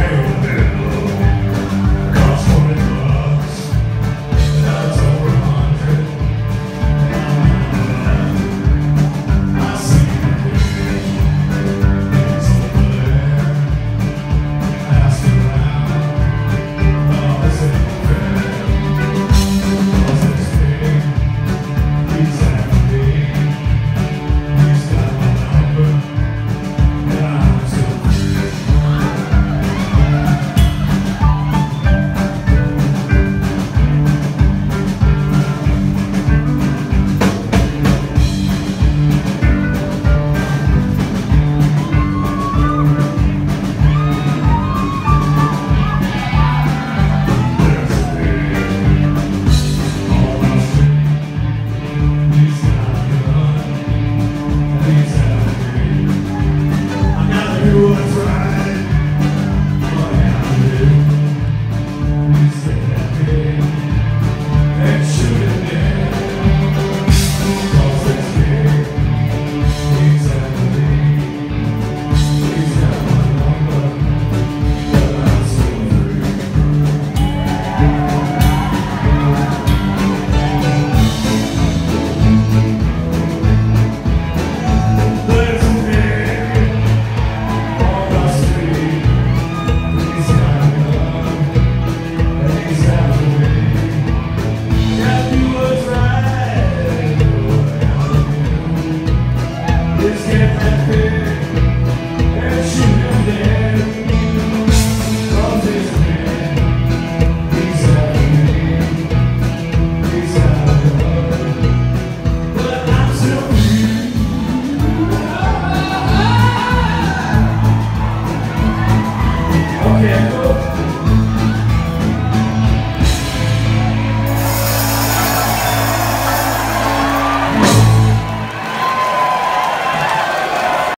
Amen. you.